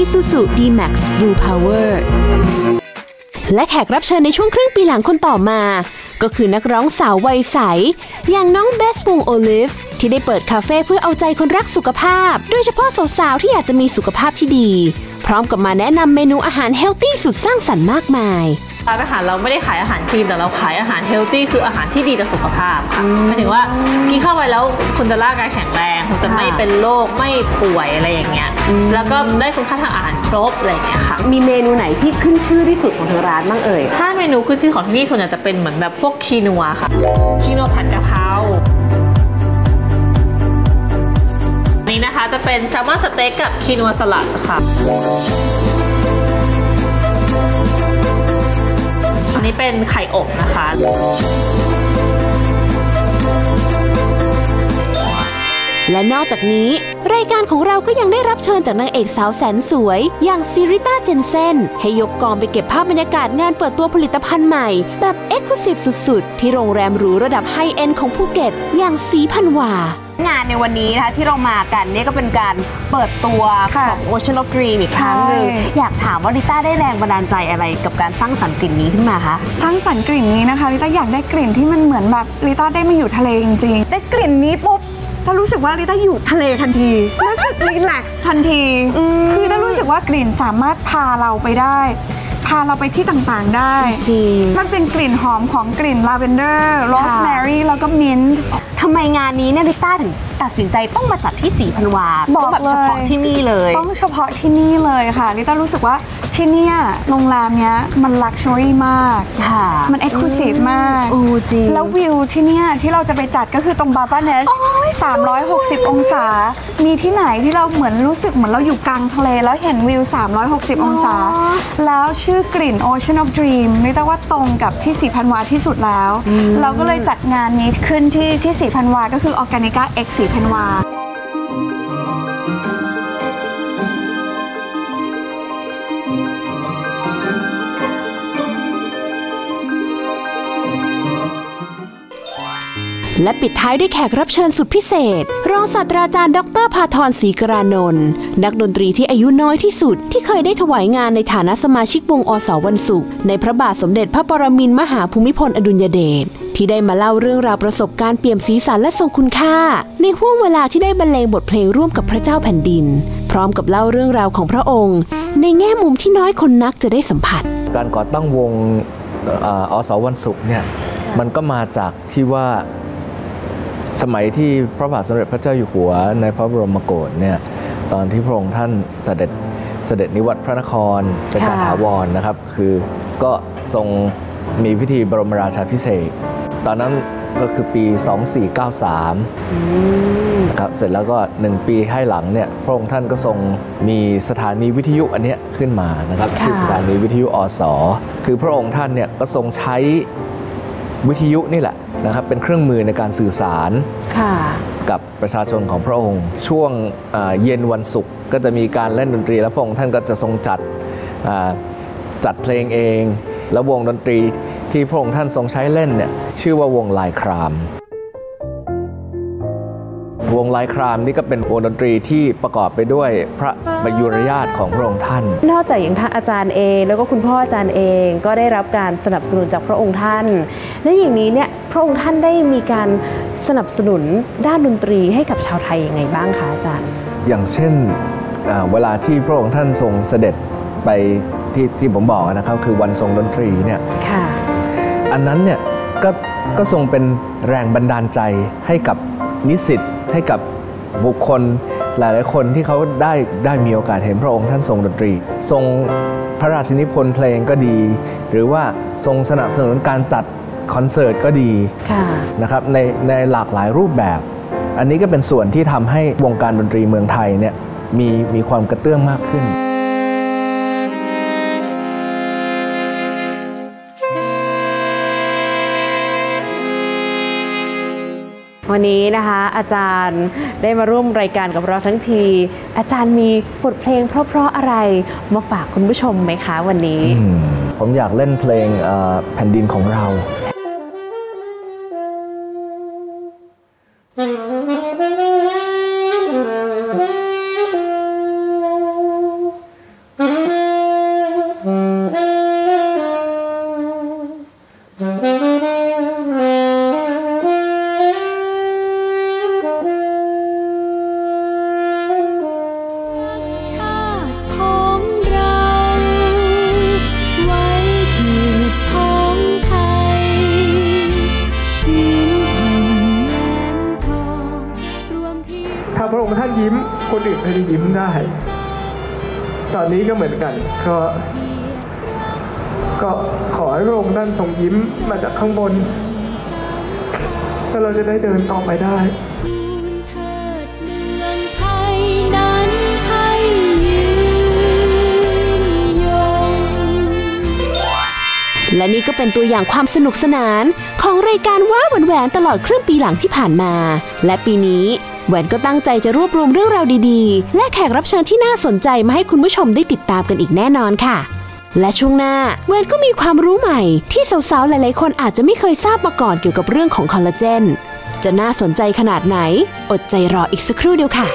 Isuzu D-Max Blue Power และแขกรับเชิญในช่วงครึ่งปีหลังคนต่อมา ก็คือนักร้องสาววัยใส อย่างน้องเบสวงโอลิฟที่ได้เปิดคาเฟ่เพื่อเอาใจคนรักสุขภาพ โดยเฉพาะสาวๆที่อยากจะมีสุขภาพที่ดี พร้อมกับมาแนะนำเมนูอาหาร healthy สุดสร้างสรรค์มากมาย ร้านอาหารเราไม่ได้ขายอาหารคลีนแต่เราขายอาหาร healthy คืออาหารที่ดีต่อสุขภาพค่ะหมายถึงว่ากินเข้าไปแล้วคุณจะร่างกายแข็งแรงคุณจะไม่เป็นโรคไม่ป่วยอะไรอย่างเงี้ยแล้วก็ได้คุณค่าทางอาหารครบอะไรอย่างเงี้ยค่ะมีเมนูไหนที่ขึ้นชื่อที่สุดของทางร้านบ้างเอ่ยถ้าเมนูขึ้นชื่อของที่นี่ส่วนใหญ่จะเป็นเหมือนแบบพวกคีนัวค่ะคีนัวผัดกะเพราอันนี้นะคะจะเป็นแซลมอนสเต็กกับคีนัวสลัดค่ะ นนี้เป็นไข่อบนะคะและนอกจากนี้ รายการของเราก็ยังได้รับเชิญจากนางเอกสาวแสนสวย อย่างศรีริต้าเจนเซ่นให้ยกกองไปเก็บภาพบรรยากาศงานเปิดตัวผลิตภัณฑ์ใหม่ แบบ exclusive สุดๆ ที่โรงแรมหรูระดับ high-end ของภูเก็ต อย่างศรีพันวา งานในวันนี้นะคะที่เรามากันเนี่ยก็เป็นการเปิดตัวขค่ะอง Ocean of Dream อีกครั้งหนึ่งใช่ อยากถามว่าริต้าได้แรงบันดาลใจอะไรกับการสร้างสรรค์กลิ่นนี้ขึ้นมาคะ สร้างสรรค์กลิ่นนี้นะคะริต้าอยากได้กลิ่นที่มันเหมือนแบบริต้าได้มาอยู่ทะเลจริงๆ ได้กลิ่นนี้ปุ๊บถ้ารู้สึกว่าริต้าอยู่ทะเลทันทีรู้สึก relax ทันที คือได้รู้สึกว่ากลิ่นสามารถพาเราไปได้ พาเราไปที่ต่างๆได้ จริง มันเป็นกลิ่นหอมของกลิ่นลาเวนเดอร์โรสแมรี่แล้วก็มินต์ทำไมงานนี้เนี่ยริต้าถึง ตัดสินใจต้องมาจัดที่ศรีพันวาบอกต้องแบบเลยเฉพาะที่นี่เลย ต้องเฉพาะที่นี่เลยค่ะริต้ารู้สึกว่าที่เนี่ยโรงแรมเนี้ยมัน luxury มากค่ะมัน exclusive มากโอ้จริงแล้ววิวที่เนี่ยที่เราจะไปจัดก็คือตรงบาร์บาเนส360 องศา มีที่ไหนที่เราเหมือนรู้สึกเหมือนเราอยู่กลางทะเล แล้วเห็นวิว 360 องศา แล้วชื่อกลิ่น Ocean of Dream ไม่ต้องว่าตรงกับที่สีพันวาที่สุดแล้ว เราก็เลยจัดงานนี้ขึ้นที่ที่สีพันวาก็คือ Organica X สีธันวา และปิดท้ายด้วยแขกรับเชิญสุดพิเศษ รองศาสตราจารย์ ดรพาทรศรีกรานนท์นักดนตรีที่อายุน้อยที่สุด ที่เคยได้ถวายงานในฐานะสมาชิกวงอสวันศุกร์ในพระบาทสมเด็จพระปรมินทรมหาภูมิพลอดุลยเดชที่ได้มาเล่าเรื่องราวประสบการณ์เปี่ยมสีสันและทรงคุณค่า ในห่วงเวลาที่ได้บรรเลงบทเพลงร่วมกับพระเจ้าแผ่นดิน พร้อมกับเล่าเรื่องราวของพระองค์ ในแง่มุมที่น้อยคนนักจะได้สัมผัส การก่อตั้งวงอออสวันศุกร์เนี่ยมันก็มาจากที่ว่า สมัยที่พระบาทสมเด็จพระเจ้าอยู่หัวในพระบรมโกศเนี่ยตอนที่พระองค์ท่านเสด็จเสด็จนิวัตรพระนครเป็นการค่ะถาวรนะครับ คือก็ทรงมีพิธีบรมราชาพิเศษกตอนนั้นก็คือปี 2493นะครับเสร็จแล้วก็ 1 ปีให้หลังเนี่ยพระองค์ท่านก็ทรงมีสถานีวิทยุอันเนี้ยขึ้นมานะครับค่ะชื่อสถานีวิทยุอสคือพระองค์ท่านเนี่ยก็ทรงใช้ วิทยุนี่แหละนะครับเป็นเครื่องมือในการสื่อสารค่ะกับประชาชนของพระองค์ ช่วงอ่าเย็นวันศุกร์ก็จะมีการเล่นดนตรีแล้วพระองค์ท่านก็จะทรงจัดอ่าจัดเพลงเอง แล้ววงดนตรีที่พระองค์ท่านทรงใช้เล่นเนี่ยชื่อว่าวงลายคราม วงลายครามนี่ก็เป็นวงดนตรีที่ประกอบไปด้วยพระประยุรญาติของพระองค์ท่าน นอกจากอย่างท่านอาจารย์เอง แล้วก็คุณพ่ออาจารย์เองก็ได้รับการสนับสนุนจากพระองค์ท่าน และอย่างนี้เนี่ยพระองค์ท่านได้มีการสนับสนุนด้านดนตรีให้กับชาวไทยยังไงบ้างคะอาจารย์ อย่างเช่นอ่าเวลาที่พระองค์ท่านทรงเสด็จไปที่ที่ผมบอกนะครับคือวันทรงดนตรีเนี่ยค่ะอันนั้นเนี่ยก็ก็ทรงเป็นแรงบันดาลใจให้กับนิสิต ให้กับบุคคลหลายๆคนที่เขาได้ได้มีโอกาสเห็นพระองค์ท่านทรงดนตรี ทรงพระราชนิพนธ์เพลงก็ดี หรือว่าทรงสนับสนุนการจัดคอนเสิร์ตก็ดีค่ะนะครับในในหลากหลายรูปแบบ อันนี้ก็เป็นส่วนที่ทำให้วงการดนตรีเมืองไทยเนี่ยมีมีความกระเตื้องมากขึ้น วันนี้นะคะอาจารย์ได้มาร่วมรายการกับเราทั้งที อาจารย์มีบทเพลงเพราะๆอะไรมาฝากคุณผู้ชมไหมคะวันนี้ ผมอยากเล่นเพลงแผ่นดินของเรา ไม่ได้ยิ้มได้ ตอนนี้ก็เหมือนกัน ก็ ก็ขอให้พระองค์ท่านทรงยิ้มมาจากข้างบนแล้วเราจะได้เดินต่อไปได้และนี่ก็เป็นตัวอย่างความสนุกสนานของรายการว้าแหวนแหวนตลอดครึ่งปีหลังที่ผ่านมา และปีนี้ แหวนก็ตั้งใจจะรวบรวมเรื่องราวดีๆ และแขกรับเชิญที่น่าสนใจมาให้คุณผู้ชมได้ติดตามกันอีกแน่นอนค่ะ และช่วงหน้าแหวนก็มีความรู้ใหม่ ที่สาวๆหลายๆคนอาจจะไม่เคยทราบมาก่อนเกี่ยวกับเรื่องของคอลลาเจนจะน่าสนใจขนาดไหน อดใจรออีกสักครู่เดียวค่ะ